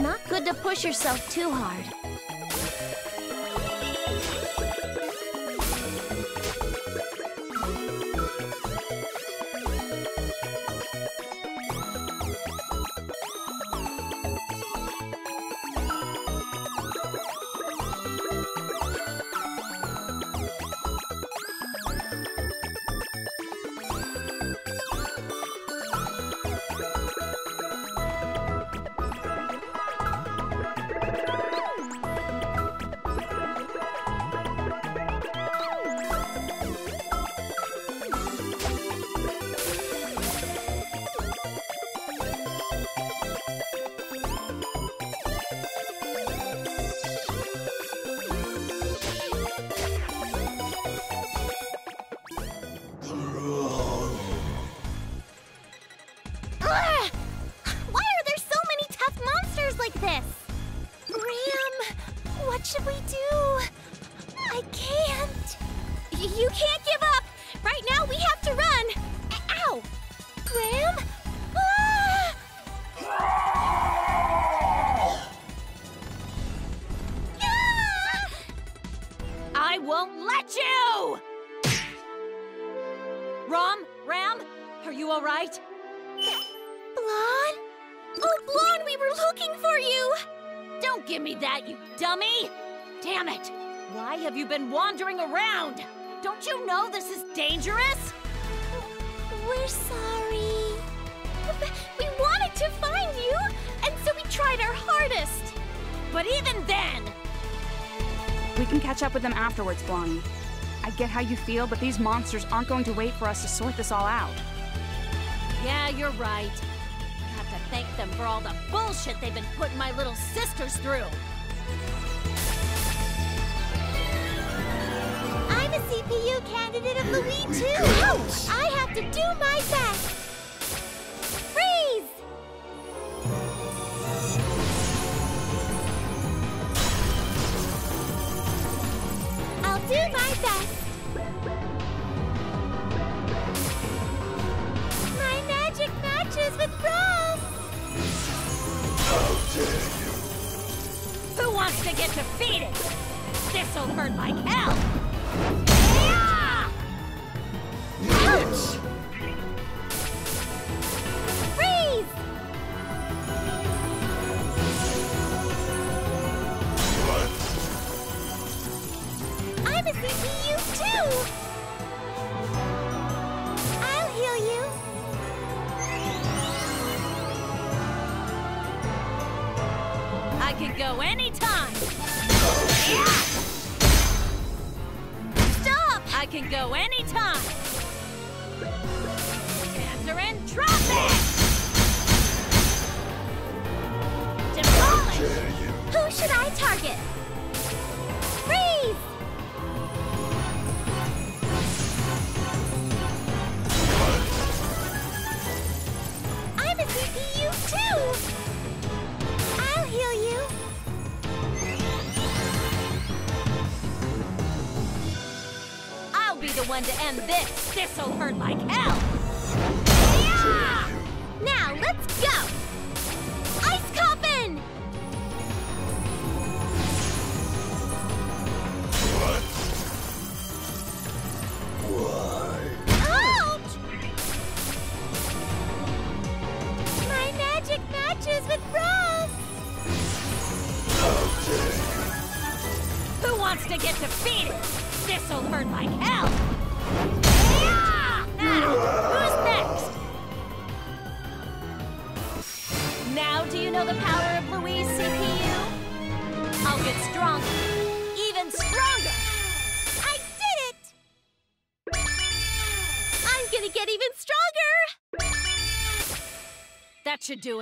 Not good to push yourself too hard. Why are there so many tough monsters like this? Ram, what should we do? I can't. You can't give up. Right now, we have to run. Ow! Ram? Ah! I won't let you! Rom, Ram, are you all right? Blanc? Oh, Blanc, we were looking for you! Don't give me that, you dummy! Damn it! Why have you been wandering around? Don't you know this is dangerous? We're sorry. We wanted to find you, and so we tried our hardest. But even then, We can catch up with them afterwards, Blondie. I get how you feel, but these monsters aren't going to wait for us to sort this all out. yeah, you're right. Have to thank them for all the bullshit they've been putting my little sisters through. I'm a CPU candidate of Lowee too. Ouch! I have to do my best. Freeze! I'll do my best. To get defeated? This'll hurt like hell! Ouch! Can go anytime! Stop! I can go anytime! Answer drop it! Demolish! Who should I target? One to end this! This'll hurt like hell! Now let's go! Ice Coffin! What? Ouch! My magic matches with Rom! Who wants to get defeated? This'll hurt like hell! Now, who's next? Now do you know the power of Lowee's CPU? I'll get stronger. Even stronger! I did it! I'm gonna get even stronger! That should do it.